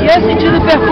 E esse sentido perfume.